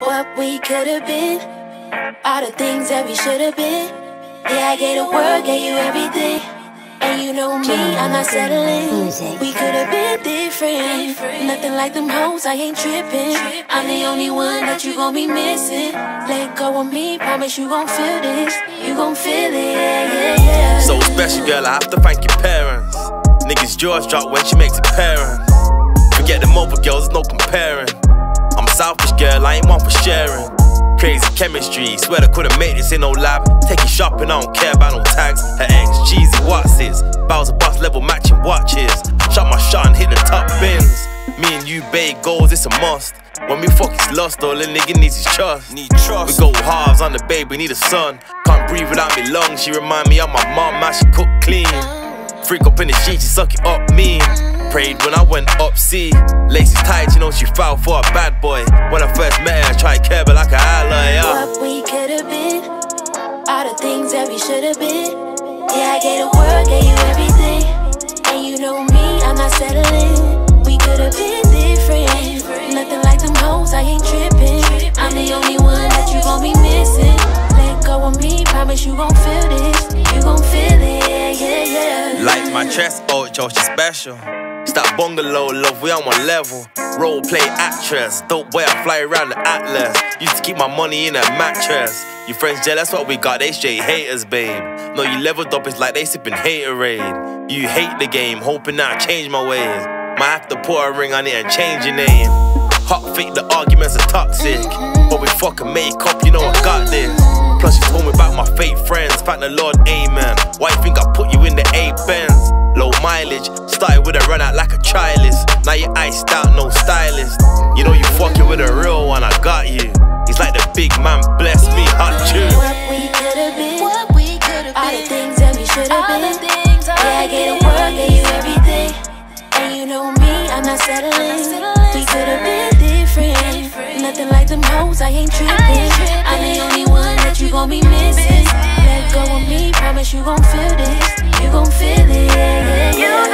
What we could have been, all the things that we should have been. Yeah, I gave the world, gave you everything. And you know me, I'm not settling. We could have been different. Nothing like them hoes, I ain't tripping. I'm the only one that you gon' be missing. Let go of me, promise you gon' feel this. You gon' feel it, yeah, yeah. So special, girl, I have to thank your parents. Niggas' jaws drop when she makes a parent. Forget them other girls, no comparing. Girl, I ain't one for sharing. Crazy chemistry, swear I couldn't make this in no lab. Take you shopping, I don't care about no tags. Her ex, cheesy Wattses, Bowser bus level matching watches. Shot my shot and hit the top bins. Me and you, babe, goals, it's a must. When we fuck, it's lost, all a nigga needs is trust. Need trust. We go halves on the babe, we need a son. Can't breathe without me lungs, she remind me of my mom, man, she cook clean. Freak up in the sheet, she suck it up me. Prayed when I went up sea. Laces tight, you know she fell for a bad boy. When I first met her, I tried care, but like a ally, yeah. What we could have been, all the things that we should have been. Yeah, I gave the world, gave you everything. And you know me, I'm not settling. We could have been different. Nothing like them hoes, I ain't tripping. I'm the only one that you gon' be missing. Let go of me, promise you gon' feel this. You gon' feel it, yeah, yeah. Like my chest, oh, Joe, she special. Stop bungalow, love, we on one level. Role play actress, dope boy, I fly around the Atlas. Used to keep my money in a mattress. Your friends jealous what we got, they straight haters, babe. No, you leveled up, it's like they sipping haterade. You hate the game, hoping I change my ways. Might have to put a ring on it and change your name. Hot fake, the arguments are toxic. But we fucking make up, you know I got this. Plus, you told me about my fake friends. Thank the Lord, amen. Why you think I put you in the A Benz? Low mileage, started with a run out like a childless. Now you iced out, no stylist. You know you fucking with a real one, I got you. He's like the big man, bless me, hot tune. What we could have been, What we could have all the things that we should have All been. the things I Yeah, I gave the world, gave you everything. And you know me, I'm not settling. We could have go of me, promise you gon' feel this. You gon' feel it, yeah, yeah.